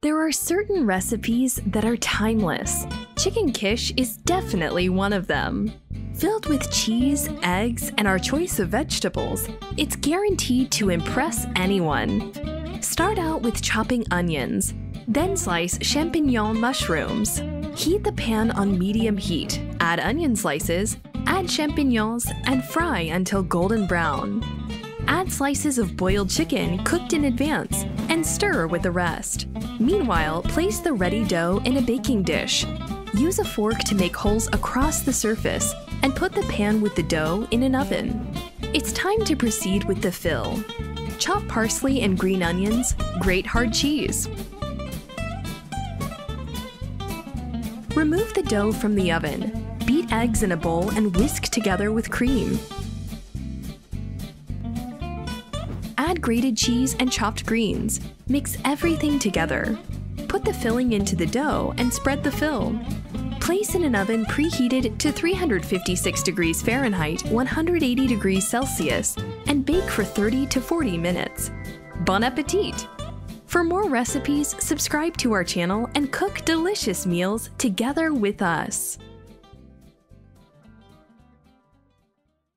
There are certain recipes that are timeless. Chicken quiche is definitely one of them. Filled with cheese, eggs, and our choice of vegetables, it's guaranteed to impress anyone. Start out with chopping onions, then slice champignon mushrooms. Heat the pan on medium heat, add onion slices, add champignons, and fry until golden brown. Add slices of boiled chicken cooked in advance and stir with the rest. Meanwhile, place the ready dough in a baking dish. Use a fork to make holes across the surface and put the pan with the dough in an oven. It's time to proceed with the fill. Chop parsley and green onions, grate hard cheese. Remove the dough from the oven. Beat eggs in a bowl and whisk together with cream. Add grated cheese and chopped greens. Mix everything together. Put the filling into the dough and spread the fill. Place in an oven preheated to 356 degrees Fahrenheit, 180 degrees Celsius, and bake for 30 to 40 minutes. Bon appetit! For more recipes, subscribe to our channel and cook delicious meals together with us.